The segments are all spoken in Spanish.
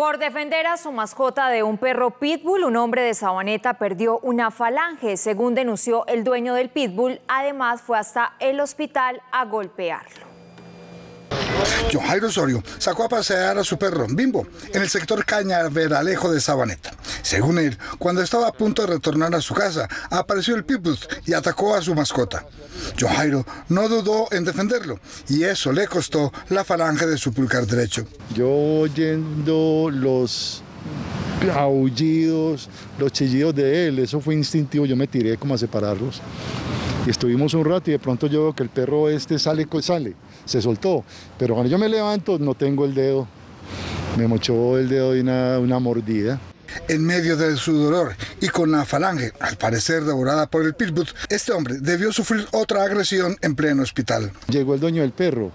Por defender a su mascota de un perro pitbull, un hombre de Sabaneta perdió una falange, según denunció el dueño del pitbull. Además, fue hasta el hospital a golpearlo. John Jairo Osorio sacó a pasear a su perro, Bimbo, en el sector Cañaveralejo de Sabaneta. Según él, cuando estaba a punto de retornar a su casa, apareció el pitbull y atacó a su mascota. John Jairo no dudó en defenderlo y eso le costó la falange de su pulgar derecho. Yo oyendo los aullidos, los chillidos de él, eso fue instintivo, yo me tiré como a separarlos. Y estuvimos un rato y de pronto yo veo que el perro este sale, sale, se soltó. Pero cuando yo me levanto no tengo el dedo. Me mochó el dedo de una, una mordida. En medio de su dolor y con la falange, al parecer devorada por el pitbull, este hombre debió sufrir otra agresión en pleno hospital. Llegó el dueño del perro.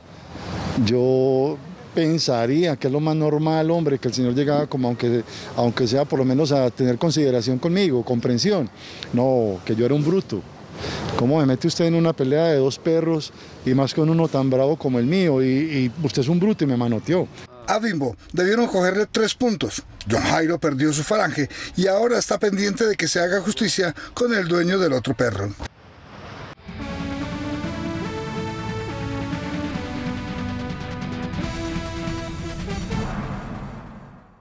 Yo pensaría que es lo más normal, hombre, que el señor llegaba como aunque, aunque sea por lo menos a tener consideración conmigo, comprensión. No, que yo era un bruto. ¿Cómo me mete usted en una pelea de dos perros y más con uno tan bravo como el mío? Y, y usted es un bruto y me manoteó. A Bimbo debieron cogerle tres puntos. John Jairo perdió su falange y ahora está pendiente de que se haga justicia con el dueño del otro perro.